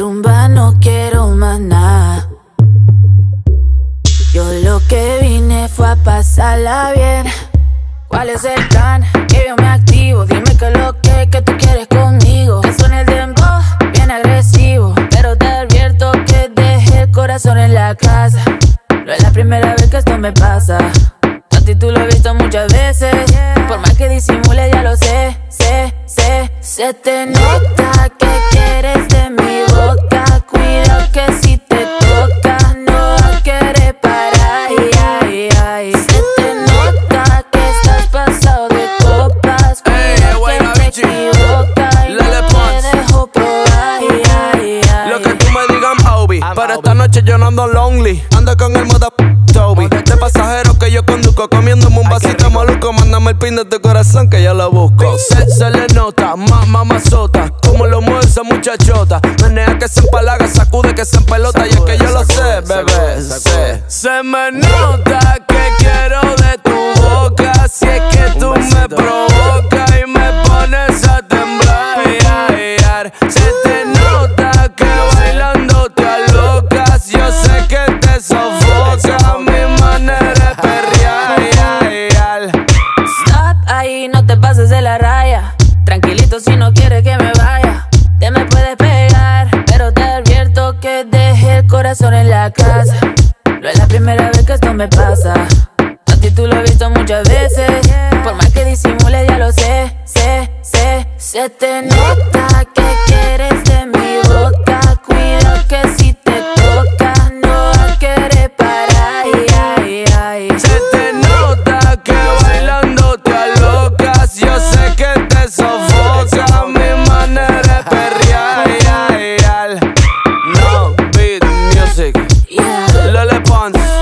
rumba no quiero más nada. Yo lo que vine fue a pasarla bien. ¿Cuál es el plan? Que yo me activo. Dime que lo que, que tú quieres conmigo. Que suene el dembow, bien agresivo. Pero te advierto que dejé el corazón en la casa. No es la primera vez que esto me pasa. A ti tú lo he visto muchas veces. Por más que disimule, ya lo sé, sé, sé. Se te nota Pero esta noche yo no ando lonely. Ando con el moda Toby. De pasajero que yo conduzco. Comiéndome un vasito maluco. Mándame el pin de tu corazón que yo lo busco. Se, se le nota, mamá mazota. Como lo mueve esa muchachota. Menea que se empalaga, sacude que se empelota. Y es que yo lo sé, bebé. Sé. Se me nota la casa. No es la primera vez que esto me pasa. A ti tú lo he visto muchas veces. Por más que disimule, ya lo sé, sé, sé. Se te nota bonds.